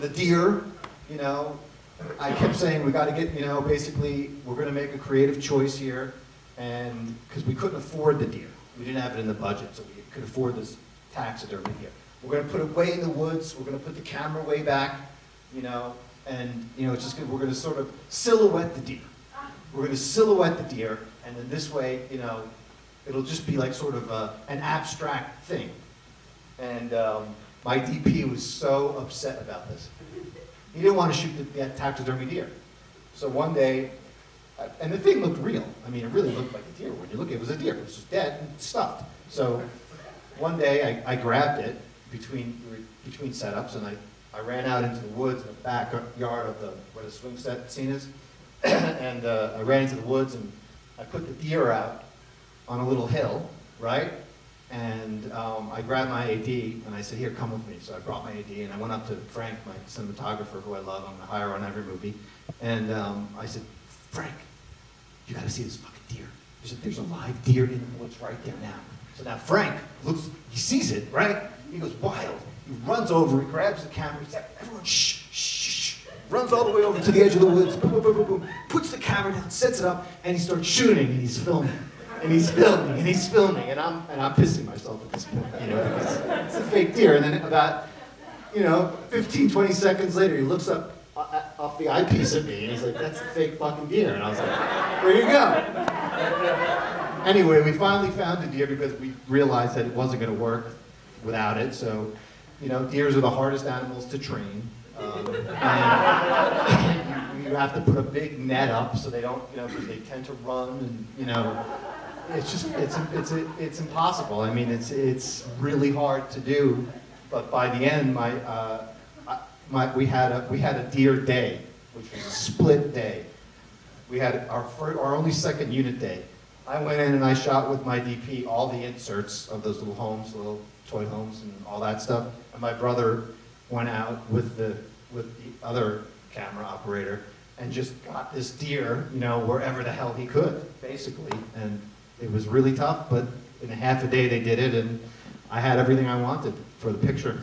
the deer, you know, I kept saying, we gotta get, you know, basically, we're gonna make a creative choice here, and, because we couldn't afford the deer. We didn't have it in the budget, so we could afford this taxidermy here. We're gonna put it way in the woods, we're gonna put the camera way back, you know, and, you know, it's just, we're gonna sort of silhouette the deer. We're gonna silhouette the deer, and then this way, you know, it'll just be like sort of a, an abstract thing. And um, my DP was so upset about this. He didn't want to shoot the, the taxidermy deer. So one day, and the thing looked real. I mean, it really looked like a deer. When you look, at it It was a deer. It was just dead and stuffed. So one day, I, I grabbed it between between setups, and I, I ran out into the woods in the backyard of the where the swing set scene is, and uh, I ran into the woods and I put the deer out on a little hill, right? And um, I grabbed my AD and I said, here, come with me. So I brought my AD and I went up to Frank, my cinematographer who I love, I'm gonna hire on every movie. And um, I said, Frank, you gotta see this fucking deer. There's a, there's a live deer in the woods right there now. So now Frank looks, he sees it, right? He goes wild. He runs over, he grabs the camera, he's like, everyone shh, shh, shh. Runs all the way over to the edge of the woods, boom, boom, boom, boom, boom, puts the camera down, sets it up, and he starts shooting and he's filming. And he's filming and he's filming and I'm and I'm pissing myself at this point, you know, because it's a fake deer. And then about, you know, 15, 20 seconds later, he looks up uh, uh, off the eyepiece at me and he's like, that's a fake fucking deer. And I was like, there you go. Anyway, we finally found the deer because we realized that it wasn't going to work without it. So, you know, deers are the hardest animals to train. Um, and you, you have to put a big net up so they don't, you know, because they tend to run and, you know, it's just, it's, it's, it's impossible. I mean, it's, it's really hard to do. But by the end, my, uh, my, we had a, we had a deer day, which was a split day. We had our first, our only second unit day. I went in and I shot with my DP all the inserts of those little homes, little toy homes and all that stuff. And my brother went out with the, with the other camera operator and just got this deer, you know, wherever the hell he could, basically. And it was really tough, but in a half a day they did it and I had everything I wanted for the picture.